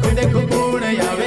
Kunde kukune yawe